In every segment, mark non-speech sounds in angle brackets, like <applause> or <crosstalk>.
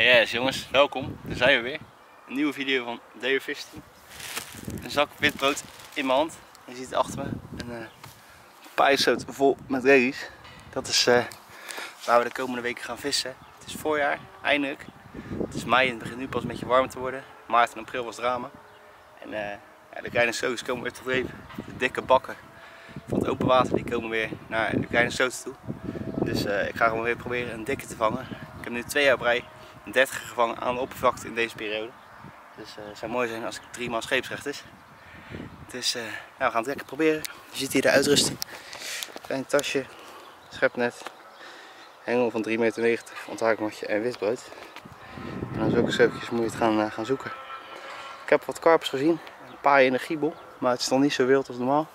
Yes jongens, welkom. Daar zijn we weer. Een nieuwe video van Fish Team. Een zak wit brood in mijn hand. Je ziet achter me. Een uh, vol met regies. Dat is uh, waar we de komende weken gaan vissen. Het is voorjaar, eindelijk. Het is mei en het begint nu pas een beetje warm te worden. Maart en april was drama. En uh, ja, de kleine soos komen weer tot. De dikke bakken van het open water die komen weer naar de kleine soos toe. Dus ik ga gewoon weer proberen een dikke te vangen. Ik heb nu twee jaar brei 30 gevangen aan de oppervlakte in deze periode. Dus uh, het zou mooi zijn als ik drie maal scheepsrecht is. Dus uh, nou, we gaan het lekker proberen. Je ziet hier de uitrusting. Klein tasje, schepnet, hengel van 3,90 meter, onthaakmatje en witbrood. En dan zulke stukjes moet je het gaan, uh, gaan zoeken. Ik heb wat karpers gezien, een paar in de giebel, maar het is nog niet zo wild als normaal.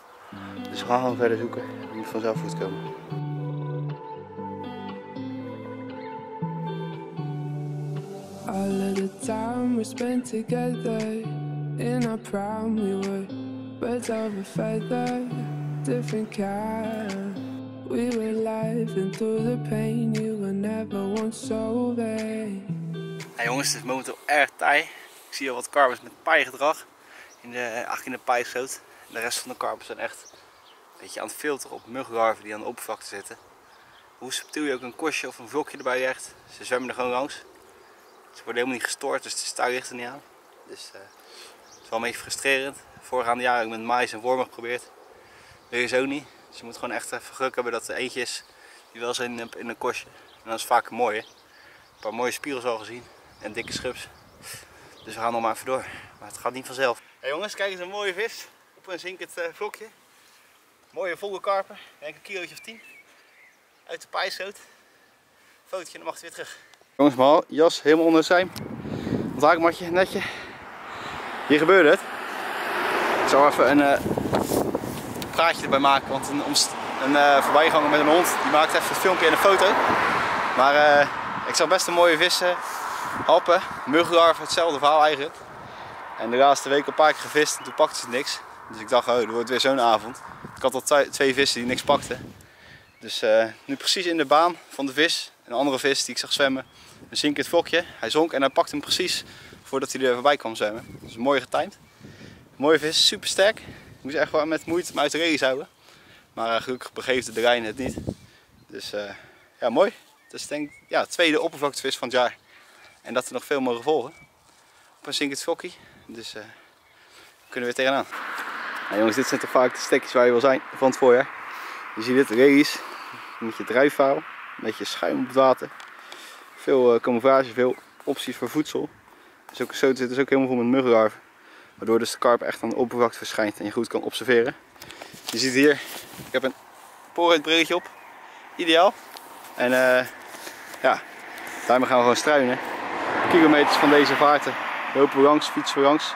Dus we gaan gewoon verder zoeken. Het moet vanzelf goed komen. Time we spent together. In our prime we were birds of a feather. Different kind We were laughing through the pain You were never once so vain. Hey jongens, het is momenteel erg taai. Ik zie al wat karpers met paaigedrag in de, in de paaisoot De rest van de karpers zijn echt een beetje aan het filteren op muggenlarven die aan de oppervlakte zitten. Hoe subtiel je ook een kostje of een vlokje erbij legt, ze zwemmen er gewoon langs. Ze worden helemaal niet gestoord, dus de stuur ligt er niet aan. Dus uh, het is wel een beetje frustrerend. Voorgaande jaar heb ik met mais en wormen geprobeerd. Je zo niet. Dus je moet gewoon echt even geluk hebben dat er eentje is die wel zijn in, een kostje. En dat is vaak een mooie. Een paar mooie spiegels al gezien. En dikke schubs. Dus we gaan nog maar even door. Maar het gaat niet vanzelf. Hey jongens, kijk eens een mooie vis. Op een zinkend uh, vlokje. Mooie volle karper. Denk een kilootje of 10. Uit de pijsrood. Fotootje dan mag hij weer terug. Jongens, mijn jas helemaal onder zijn. Onthaakmatje, netje. Hier gebeurde het. Ik zal even een uh, praatje erbij maken, want een, een uh, voorbijganger met een hond die maakt even een filmpje en een foto. Maar uh, ik zag best een mooie vissen, happen, muggenlarven, hetzelfde verhaal eigenlijk. En de laatste week een paar keer gevist en toen pakte ze niks. Dus ik dacht, oh, het wordt weer zo'n avond. Ik had al twee vissen die niks pakten. Dus nu precies in de baan van de vis, een andere vis die ik zag zwemmen, een zinkend vlokje. Hij zonk en hij pakte hem precies voordat hij er voorbij kwam zwemmen. Dus mooi getimed. Mooie vis, super sterk. Ik moest echt wel met moeite hem uit de reis houden. Maar uh, gelukkig begeefde de Rijn het niet. Dus uh, ja, mooi. Het is denk ja, tweede oppervlaktevis van het jaar. En dat er nog veel mogen volgen. Op een zinkend vlokje. Dus uh, kunnen we weer tegenaan. Nou, jongens, dit zijn toch vaak de stekjes waar je wil zijn van het voorjaar. Je ziet dit, reis met je drijfvaal, met je schuim op het water. Veel uh, camouflage, veel opties voor voedsel. Zulke soten zitten dus ook helemaal vol met muggenlarven. Waardoor dus de karp echt aan de oppervlakte verschijnt en je goed kan observeren. Je ziet hier, ik heb een poorhuidbrilletje op. Ideaal. En uh, ja, daarmee gaan we gewoon struinen. Kilometers van deze vaarten lopen we langs, fietsen we langs.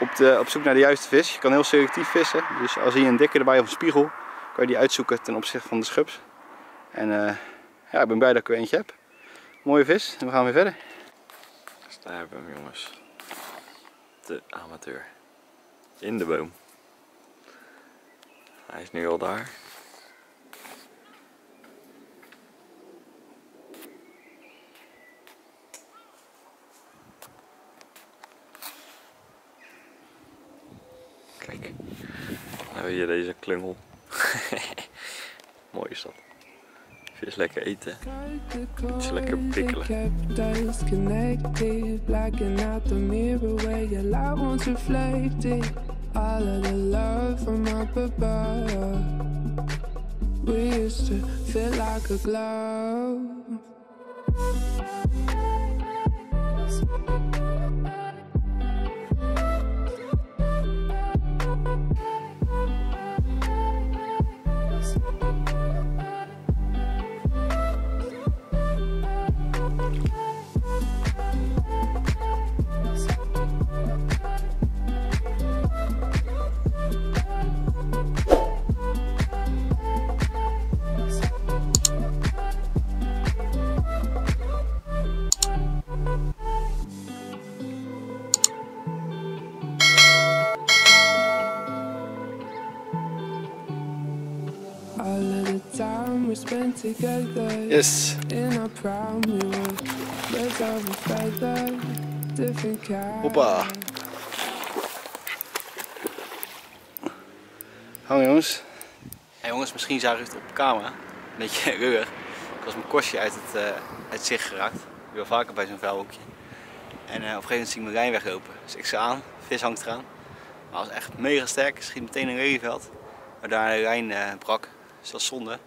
Op, de, op zoek naar de juiste vis. Je kan heel selectief vissen. Dus als je een dikke erbij of een spiegel, kan je die uitzoeken ten opzichte van de schubs. En uh, ja, ik ben blij dat ik er eentje heb. Mooie vis en we gaan weer verder. Daar hebben we jongens. De amateur. In de boom. Hij is nu al daar. Kijk, nou hier deze klungel. Mooi is dat. Vis lekker eten. Iets lekker prikkelen. All of the love from up above We used to feel like a glove Yes. Hoppa. Hang jongens. Hey jongens, misschien zagen jullie het op camera. Een beetje <laughs> reurig. Ik was mijn kostje uit het, uh, uit zicht geraakt. Ik ben vaker bij zo'n vuilhoekje. En uh, op een gegeven moment zie ik mijn lijn weglopen. Dus ik sta aan, vis hangt eraan. Maar hij was echt mega sterk. Schiet meteen een regenveld. Waardoor de lijn uh, brak. Dus dat is zonde.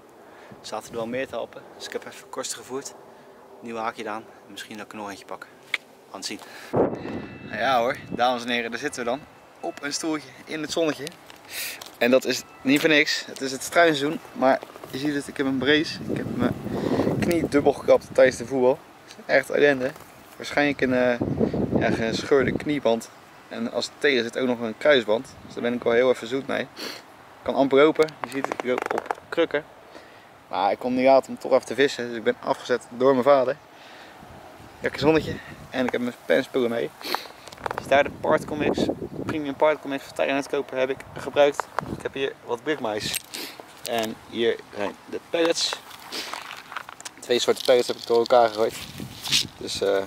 Zaten er wel meer te helpen. Dus ik heb even kosten gevoerd. Nieuw haakje aan. Misschien dat ik er nog pak. Aan het zien. Nou ja hoor, dames en heren, daar zitten we dan. Op een stoeltje in het zonnetje. En dat is niet voor niks. Het is het struinseizoen. Maar je ziet het, ik heb een brace. Ik heb mijn knie dubbel gekapt tijdens de voetbal. Echt ellende. Waarschijnlijk een uh, gescheurde knieband. En als het tegen zit ook nog een kruisband. Dus daar ben ik wel heel even zoet mee. Ik kan amper open. Je ziet het, op krukken. Maar ik kon niet laten om toch even te vissen. Dus ik ben afgezet door mijn vader. Lekker zonnetje. En ik heb mijn penspullen mee. Dus daar de Partcomics, premium Partcomics van Tijden het kopen heb ik gebruikt. Ik heb hier wat brickmais. En hier zijn de pellets. Twee soorten pellets heb ik door elkaar gegooid. Dus uh,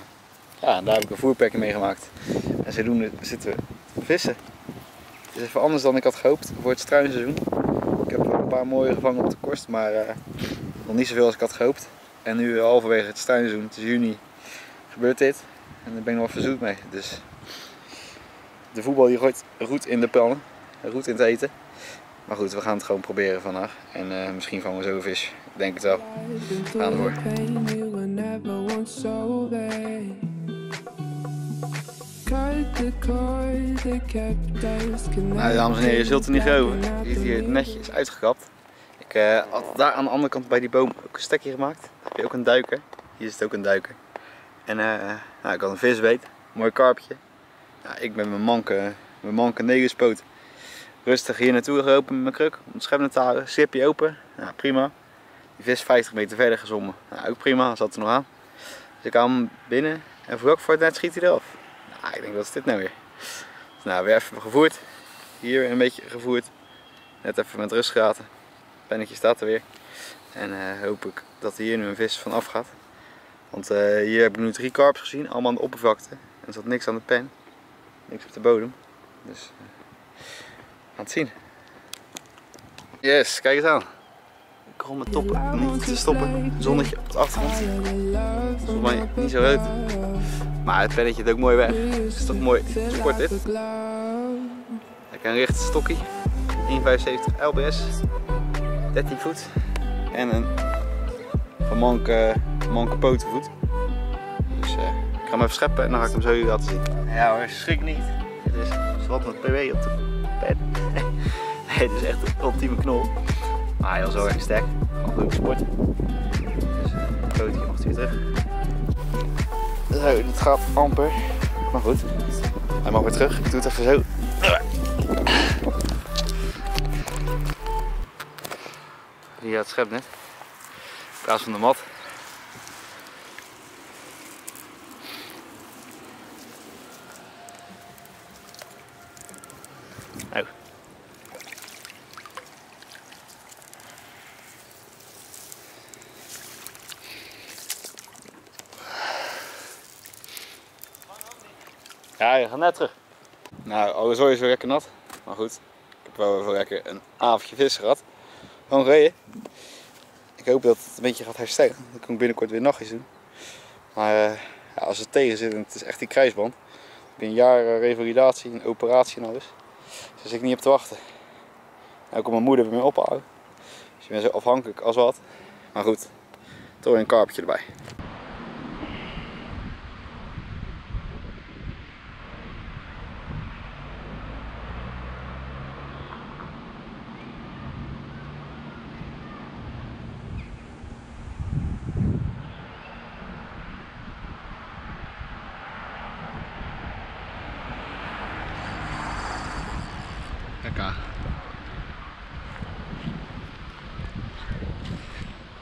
ja, daar heb ik een voerpakje mee gemaakt. En zodoende zitten we vissen. Het is even anders dan ik had gehoopt voor het struinseizoen. Paar mooie gevangen op de korst, maar uh, nog niet zoveel als ik had gehoopt. En nu halverwege het struinseizoen, het is juni, gebeurt dit. En daar ben ik nog even zoet mee. Dus de voetbal die gooit goed in de pannen, goed in het eten. Maar goed, we gaan het gewoon proberen vandaag. En uh, misschien vangen we zo vis. Ik denk het wel. We gaan ervoor. Nou, dames en heren, je zult er niet geloven. Je ziet hier het is uitgekapt. Ik uh, had daar aan de andere kant bij die boom ook een stekje gemaakt. Heb je ook een duiker. Hier zit ook een duiker. En uh, nou, ik had een visbeet. Mooi karpje. Nou, ik ben mijn manke, mijn manke negenspoot rustig hier naartoe gelopen met mijn kruk om het schep te halen. Sipje open, nou, prima. Die vis 50 meter verder gezommen. Nou, ook prima, zat er nog aan. Dus ik kwam binnen en ook voor het net schiet hij eraf. Nou, ik denk, wat is dit nou weer? Dus, nou, weer even gevoerd. Hier een beetje gevoerd. Net even met rust gelaten. Pennetje staat er weer. En uh, hoop ik dat hier nu een vis van af gaat. Want uh, hier heb ik nu drie karps gezien, allemaal aan de oppervlakte. En er zat niks aan de pen. Niks op de bodem. Dus uh, het zien. Yes, kijk eens aan. Ik rol mijn top niet te stoppen. Zonnetje op de achtergrond. Volgens mij niet zo rood. Maar het pennetje het ook mooi weg. Het is toch mooi sport dit. Lekker een rechte stokkie. 1,75 LBS. 13 voet. En een van manke, manke potenvoet. Dus uh, ik ga hem even scheppen en dan ga ik hem zo laten zien. Ja hoor, schrik niet. Het is zwart met PW op de pen. <laughs> nee, het is echt een ultieme knol. Maar heel zo erg sterk. Gewoon leuke sport. Dus uh, het pootje mag weer terug. Zo, dit gaat amper. Maar goed, hij mag weer terug. Ik doe het even zo. Hier het schep net. In plaats van de mat. Gaat net terug. Nou, alles is weer lekker nat. Maar goed, ik heb wel even lekker een avondje vissen gehad. Gewoon gereden. Ik hoop dat het een beetje gaat herstellen. Dan kan ik binnenkort weer nachtjes doen. Maar uh, ja, als het tegen zit en het is echt die kruisband. Ik heb een jaar uh, revalidatie, een operatie en alles. Dus zit ik niet op te wachten. Nou komt mijn moeder weer mee ophalen. Dus je bent zo afhankelijk als wat. Maar goed, toch een karpje erbij.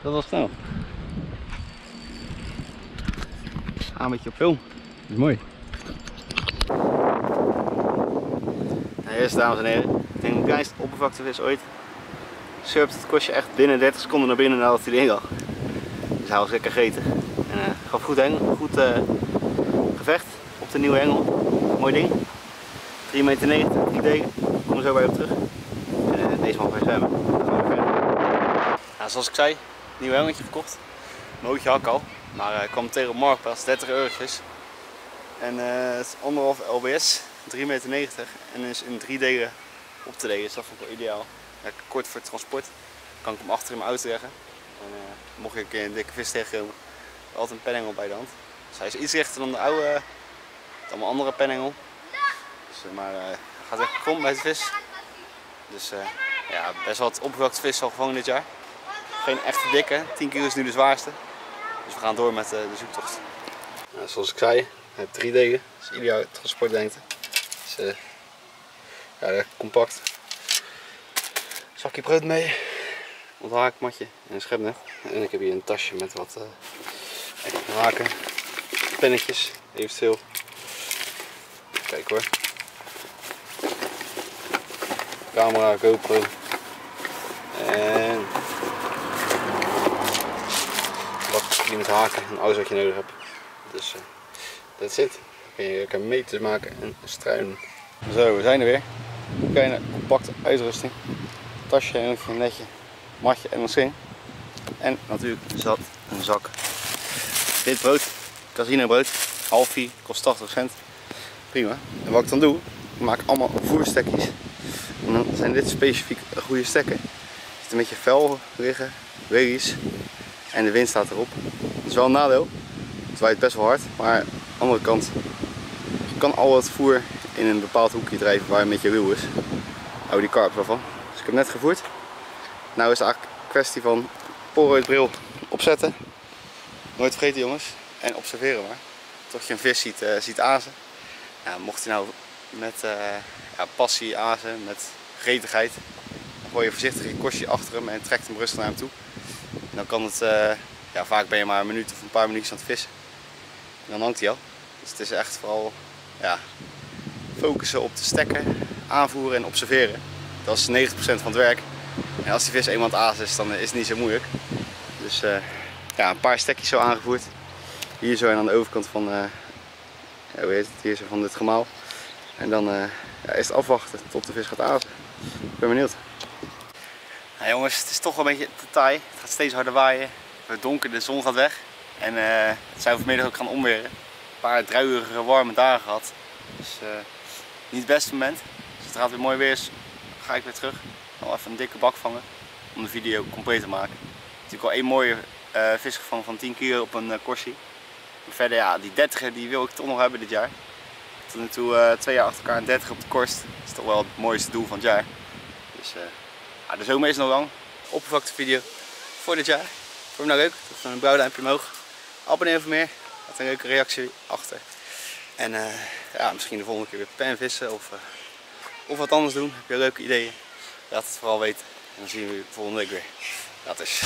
Dat was snel. Ah, een beetje op film. Dat is mooi. Nou, eerst dames en heren. Ik denk de kleinste oppervlaktevis ooit. Surpt het kost je echt binnen 30 seconden naar binnen nadat hij erin lag. Dus hij was lekker gegeten. En uh, gaf goed, hengel, goed uh, gevecht op de nieuwe hengel. Mooi ding. 3 meter 90, 3 degen. Kom er zo bij op terug. En uh, deze man bij zwemmen. Nou, zoals ik zei, nieuw hengeltje gekocht. Mootje hak al. Maar ik kwam tegen op Marktplaats, 30 eurotjes. En het is anderhalf LBS, 3 meter 90 en is in 3 delen op te delen. Dus dat vond ik wel ideaal. Kort voor het transport kan ik hem achter in mijn auto leggen. En, uh, mocht ik een een dikke vis tegenkomen, altijd een penengel bij de hand. Dus hij is iets rechter dan de oude, dan mijn andere penengel. Dus, maar uh, gaat echt krom bij de vis. Dus ja, best wat opgewakte vis al gewoon dit jaar. Geen echte dikke, 10 kilo is nu de zwaarste. Dus we gaan door met de zoektocht. zoals ik zei, hij heeft drie degen. Dat is ideaal transportlengte. Dus, ja, compact. Zakje brood mee onthaakmatje en een schepnet. En ik heb hier een tasje met wat uh, haken, pennetjes eventueel. Kijk hoor. Camera, GoPro. En met haken en alles wat je nodig hebt. Dus uh, that's it. Dan kun je lekker maken en struinen. Zo, we zijn er weer. Kleine compacte uitrusting. Tasje en een netje matje en een. En natuurlijk zat een zak. Dit brood, casino brood, half vier, kost 80 cent. Prima. En wat ik dan doe, ik maak allemaal voerstekjes. En dan zijn dit specifiek goede stekken. Er zit een beetje vel liggen, weggies. En de wind staat erop. Dat is wel een nadeel. Het waait best wel hard, maar aan de andere kant je kan al het voer in een bepaald hoekje drijven waar een beetje ruw is. Hou die karp van. Dus ik heb net gevoerd. Nou is het eigenlijk een kwestie van bril opzetten. Nooit vergeten jongens. En observeren maar. Tot je een vis ziet, uh, ziet azen. mocht hij nou met uh, ja, passie azen, met gretigheid. Dan gooi je voorzichtig je kostje achter hem en trekt hem rustig naar hem toe. Dan kan het, uh, ja, vaak ben je maar een minuut of een paar minuutjes aan het vissen. En dan hangt hij al. Dus het is echt vooral ja, focussen op de stekken, aanvoeren en observeren. Dat is 90% van het werk. En als die vis eenmaal aan is, dan is het niet zo moeilijk. Dus uh, ja, een paar stekjes zo aangevoerd. Hier zo en aan de overkant van, uh, hoe heet het, hier zo van dit gemaal. En dan ja, is het afwachten tot de vis gaat azen. Ik ben benieuwd. Nou jongens, het is toch wel een beetje te taai. Het gaat steeds harder waaien. Het donker, de zon gaat weg. En het zou vanmiddag ook gaan omweren. Een paar druiige, warme dagen gehad. Dus niet het beste moment. Dus het weer mooi weer is, ga ik weer terug al even een dikke bak vangen om de video compleet te maken. Natuurlijk al één mooie uh, vis gevangen van 10 kilo op een uh, korsie. verder ja, die 30 die wil ik toch nog hebben dit jaar. Tot nu toe uh, twee jaar achter elkaar een 30 op de korst. Dat is toch wel het mooiste doel van het jaar. Dus ja, de zomer is nog lang. Oppervlakte video voor dit jaar. Vond je nou leuk? Doe een blauw duimpje omhoog. Abonneer voor meer. Laat een leuke reactie achter. En ja, misschien de volgende keer weer penvissen of, of wat anders doen. Heb je leuke ideeën? Laat het vooral weten. En dan zien we je volgende week weer. Dat is.